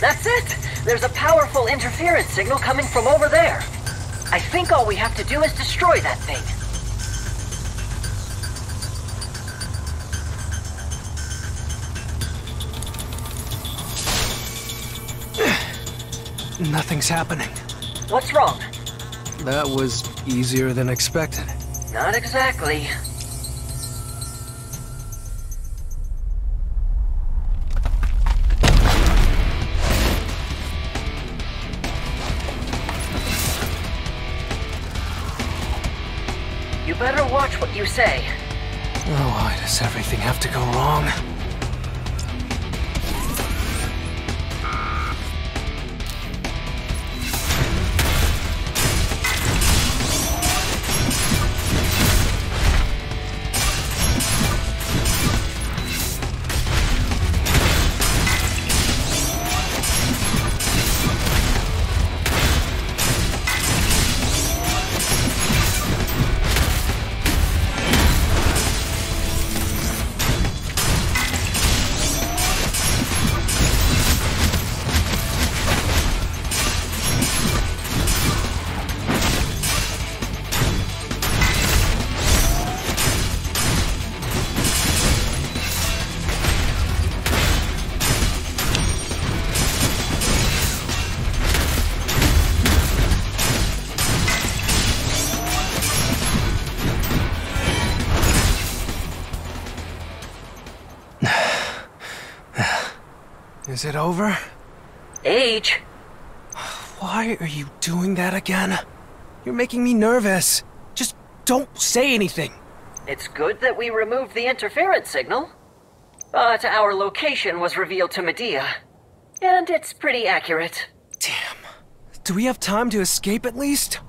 That's it! There's a powerful interference signal coming from over there. I think all we have to do is destroy that thing. Nothing's happening. What's wrong? That was easier than expected. Not exactly. You better watch what you say. Oh, why does everything have to go wrong? Is it over? Age? Why are you doing that again? You're making me nervous. Just don't say anything. It's good that we removed the interference signal. But our location was revealed to Medea. And it's pretty accurate. Damn. Do we have time to escape at least?